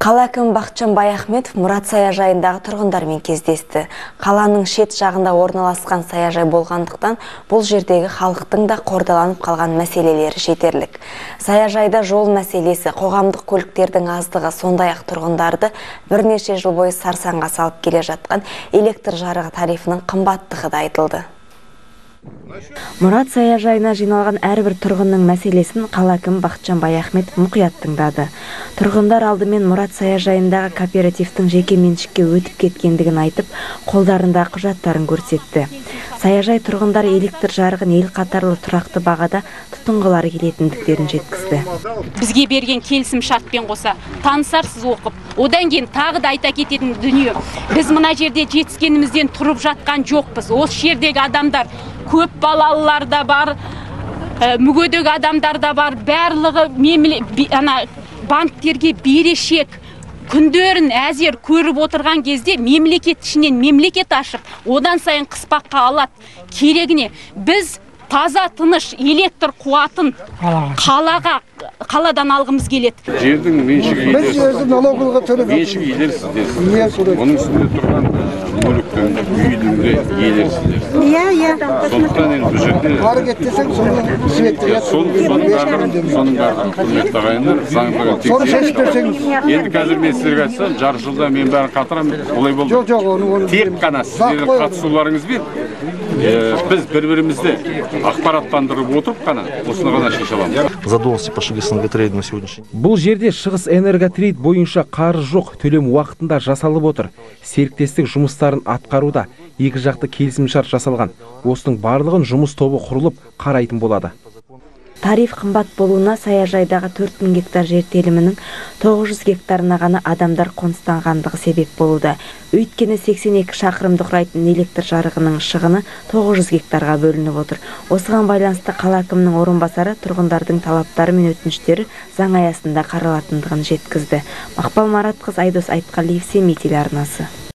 Қала әкімі Бақытжан Баяхметов Мұрат саяжайындағы тұрғындармен кездесті. Қаланың шет жағында орналасқан саяжай болғандықтан бұл жердегі халықтың да қордаланып қалған мәселелері жетерлік. Саяжайда жол мәселесі, қоғамдық көліктердің аздығы, сондай-ақ тұрғындарды бірнеше жыл бойы сарсаңға салып келе жатқан электр жарығы тарифінің қымбаттығы да айтылды. Мұрат саяжайына жиналған әрбір тұрғынның мәселесін қала әкімі Бақытжан Баяхметов мұқият тыңдады. Тұрғындар алдымен Мұрат саяжайындағы кооперативтің жеке меншікке өтіп кеткендігін айтып, қолдарында құжаттарын көрсетті. Саяжай тұрғындар электр жарығын ел қатарлы тұрақты бағада тұтынғылары келетіндіктерін жеткізді. Бізге берген келісім шартпен қоса танысарсыз оқып, одан кейін тағы да айта кететін дүние. Біз мына жерде жетіскенімізден тұрып жатқан жоқпыз. Осы жердегі адамдар көп балалылар да бар мүгедек адамдар да бар. Барлығы ана банктерге берешек. Күндерін әзер көріп отырған кезде мемлекет ішінен мемлекет ашып одан сайын қыспаққа алады. Керегіне біз таза тыныш электр қуатын қалаға қаладан алғымыз келеді. Жердің меншігі біз жерді налоговыйға төлеп меншік иелерсіздер оның үстінде тұрған мүліктің үйдің де иелерсіздер. Иә иә сондықтан енді бұл жерде ары кет десең соны светтер соның бәрін құрметті ағайындар заңдығын соны шешіп берсеңіз. Енді қазір мен сіздерге айтсам жарты жылда мен бәрін қатырамын олай болды. Жоқ жоқ оны оны тек қана сіздердің қатысуларыңызбен біз бір бірімізді ақпараттандырып отырып қана осыны ғана шеше аламыз. Задолженности на сегодняшний бұл жерде шығыс энерготрейд бойынша қарыз жоқ төлем уақытында жасалып отыр. Серіктестік жұмыстарын атқаруда екі жақты келісімшарт жасалған. Осының барлығын жұмыс тобы құрылып қарайтын болады. Тариф қымбат болуына саяжайдағы 4000 гектар жер телімінің 900 гектарына ғана адамдар қоныстанғандығы себеп болуда өйткені 82 шақырымды құрайтын электр жарығының шығыны 900 гектарға бөлініп отыр. Осыған байланысты қала әкімінің орынбасары тұрғындардың талаптары мен өтініштері заң аясында қаралатындығын жеткізді. Мақпал маратқызы айдос айтқалиев семей телеарнасы.